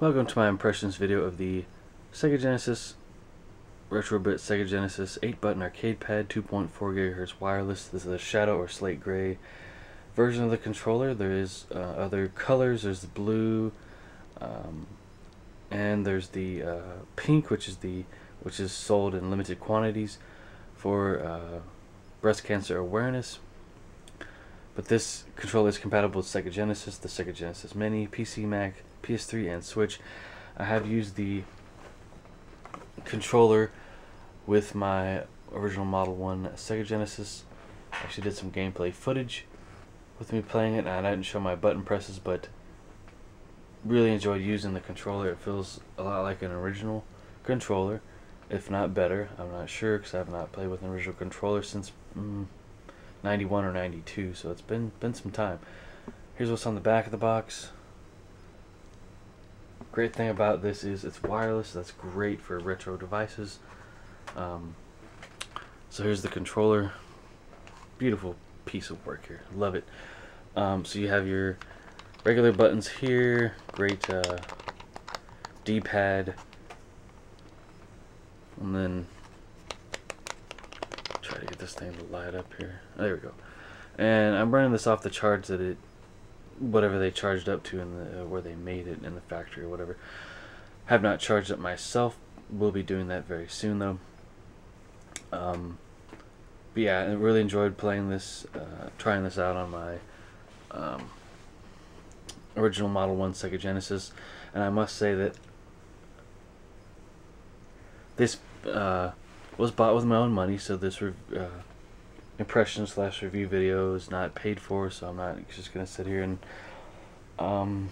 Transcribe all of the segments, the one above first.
Welcome to my impressions video of the Sega Genesis Retrobit Sega Genesis 8-button arcade pad 2.4 GHz wireless. This is a shadow or slate gray version of the controller. There is uh, other colors. There's the blue, um, and there's the uh, pink, which is the which is sold in limited quantities for uh, breast cancer awareness. But this controller is compatible with Sega Genesis, the Sega Genesis Mini, PC, Mac, PS3, and Switch. I have used the controller with my original Model 1 Sega Genesis. Actually did some gameplay footage with me playing it, and I didn't show my button presses, but really enjoyed using the controller. It feels a lot like an original controller, if not better. I'm not sure because I have not played with an original controller since mm, 91 or 92, so it's been been some time. Here's what's on the back of the box. Great thing about this is it's wireless. That's great for retro devices. Um, so here's the controller. Beautiful piece of work here. Love it. Um, so you have your regular buttons here. Great uh, D-pad. And then this thing to light up here. There we go. And I'm running this off the charge that it, whatever they charged up to in the uh, where they made it in the factory or whatever. Have not charged it myself. Will be doing that very soon though. Um, but yeah, I really enjoyed playing this, uh, trying this out on my um, original Model 1 Sega Genesis, and I must say that this uh, was bought with my own money, so this uh, impression slash review video is not paid for, so I'm not just gonna sit here and um,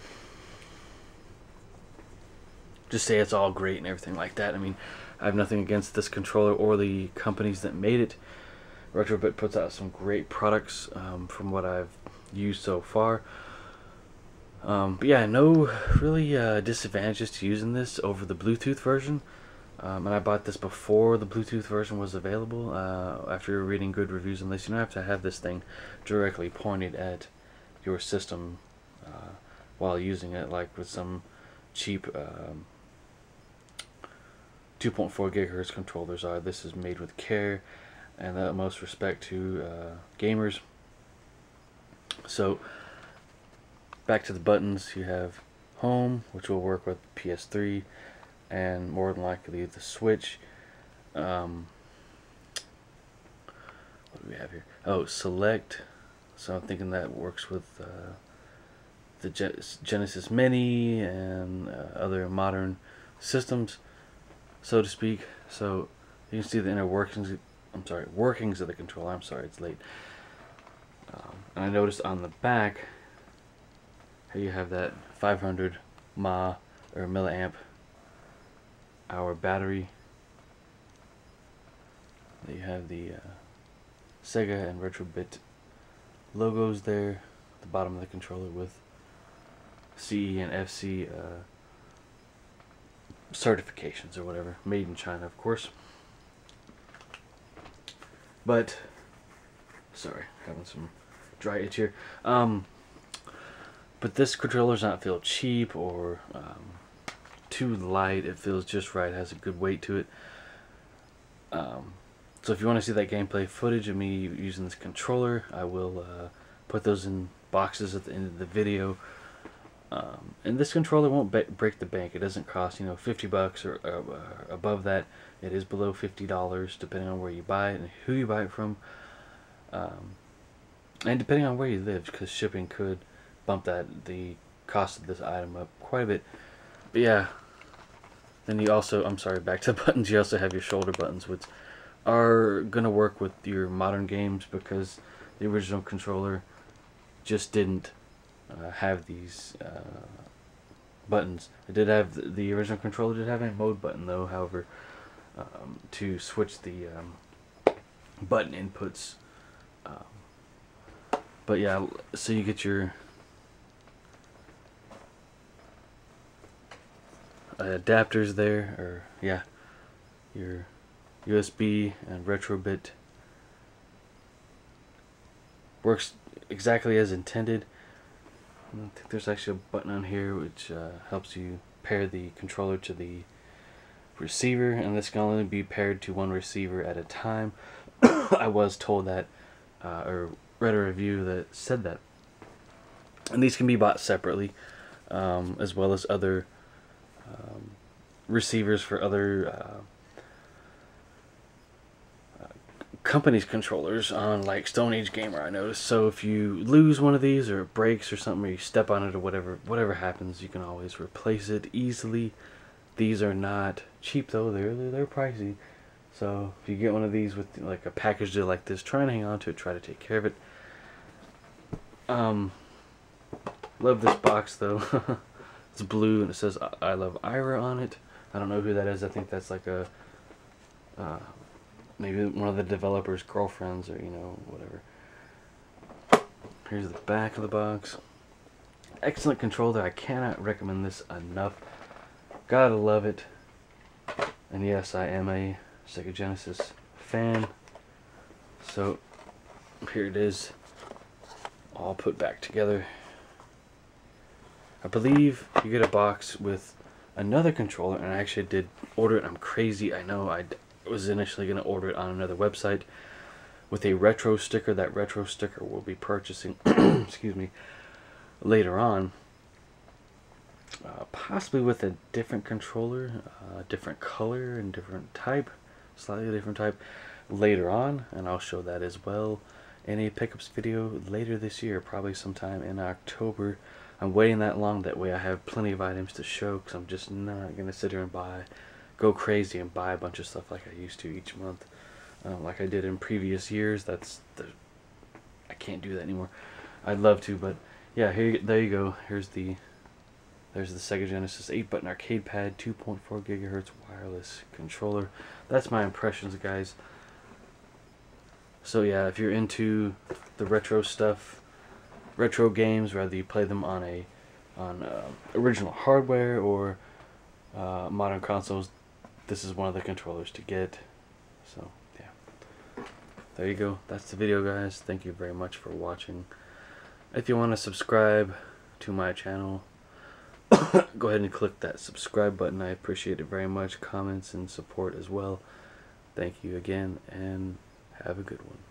just say it's all great and everything like that. I mean, I have nothing against this controller or the companies that made it. Retrobit puts out some great products um, from what I've used so far. Um, but yeah, no really uh, disadvantages to using this over the Bluetooth version. Um, and I bought this before the Bluetooth version was available. Uh, after reading good reviews on this, you don't have to have this thing directly pointed at your system uh, while using it, like with some cheap um, 2.4 gigahertz controllers are. This is made with care and the most respect to uh, gamers. So, back to the buttons, you have home, which will work with PS3 and more than likely the Switch. Um, what do we have here? Oh, select. So I'm thinking that works with uh, the Genesis Mini and uh, other modern systems, so to speak. So you can see the inner workings. I'm sorry, workings of the controller. I'm sorry, it's late. Um, and I noticed on the back, here you have that 500 ma or milliamp our battery. You have the uh, Sega and Retrobit logos there at the bottom of the controller with CE and FC uh, certifications or whatever. Made in China, of course. But, sorry, having some dry itch here. Um, but this controller does not feel cheap or um, too light. It feels just right. It has a good weight to it. Um, so if you want to see that gameplay footage of me using this controller, I will uh, put those in boxes at the end of the video. Um, and this controller won't break the bank. It doesn't cost, you know, 50 bucks or uh, above that. It is below $50 depending on where you buy it and who you buy it from. Um, and depending on where you live, because shipping could bump that the cost of this item up quite a bit. But yeah, then you also, I'm sorry, back to buttons, you also have your shoulder buttons, which are going to work with your modern games because the original controller just didn't uh, have these uh, buttons. It did have, the, the, original controller did have a mode button though, however, um, to switch the um, button inputs. Um, but yeah, so you get your adapters there, or yeah, your USB and Retrobit works exactly as intended. I think there's actually a button on here which uh, helps you pair the controller to the receiver, and this can only be paired to one receiver at a time. I was told that, uh, or read a review that said that. And these can be bought separately, um, as well as other um, receivers for other uh, uh, companies' controllers on like Stone Age Gamer. I noticed. So if you lose one of these, or it breaks, or something, or you step on it, or whatever, whatever happens, you can always replace it easily. These are not cheap though; they're they're, pricey. So if you get one of these with like a package deal like this, try and hang on to it. Try to take care of it. Um, love this box though. it's blue and it says "I love Ira" on it. I don't know who that is. I think that's like a uh, maybe one of the developers' girlfriends or you know whatever. Here's the back of the box. Excellent controller. I cannot recommend this enough. Gotta love it. And yes, I am a Sega Genesis fan. So here it is, all put back together. I believe you get a box with another controller, and I actually did order it. I'm crazy. I know. I was initially going to order it on another website with a retro sticker. That retro sticker we'll be purchasing, excuse me, later on. Uh, possibly with a different controller, uh, different color and different type, slightly different type later on, and I'll show that as well in a pickups video later this year, probably sometime in October. I'm waiting that long, that way I have plenty of items to show, because I'm just not going to sit here and buy, go crazy and buy a bunch of stuff like I used to each month, um, like I did in previous years. That's, the, I can't do that anymore. I'd love to, but yeah, here, there you go. Here's the there's the Sega Genesis 8-button arcade pad, 2.4 gigahertz wireless controller. That's my impressions, guys. So yeah, if you're into the retro stuff, retro games, whether you play them on a on uh, original hardware or uh, modern consoles, this is one of the controllers to get. So yeah, there you go. That's the video, guys. Thank you very much for watching. If you want to subscribe to my channel, go ahead and click that subscribe button. I appreciate it very much. Comments and support as well. Thank you again, and have a good one.